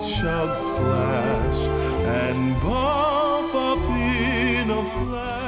chug splash and buff up in a flash.